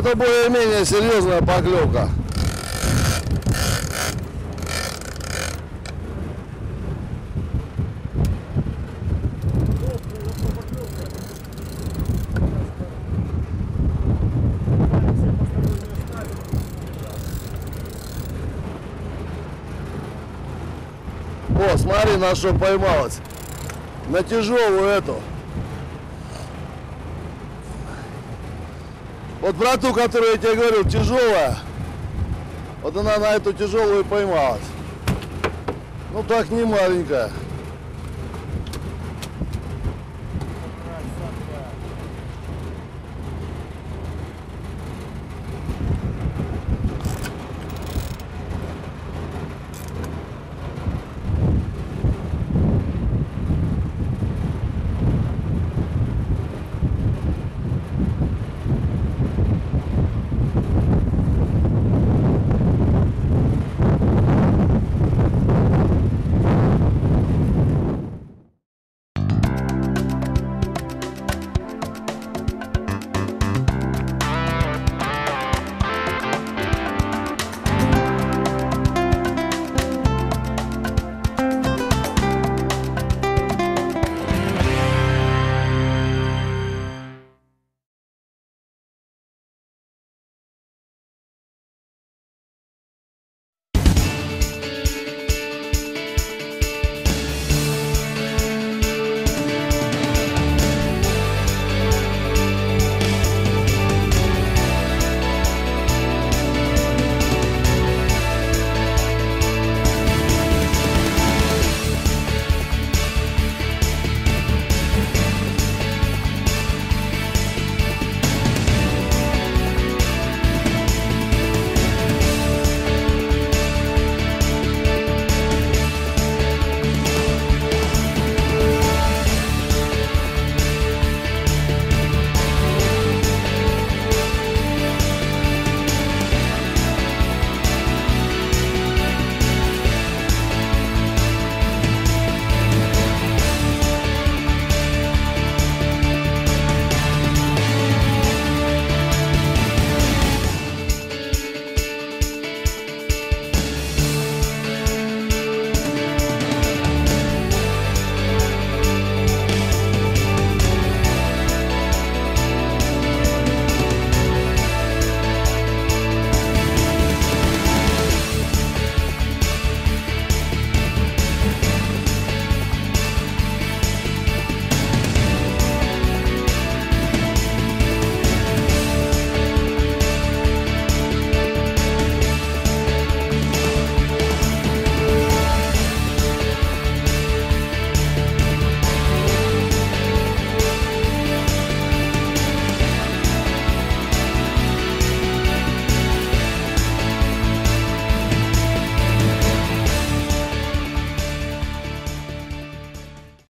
это более-менее серьезная поклевка. О, смотри, на что поймалась. На тяжелую эту. Вот про ту, которую я тебе говорил, тяжелая. Вот она на эту тяжелую поймалась. Ну так не маленькая.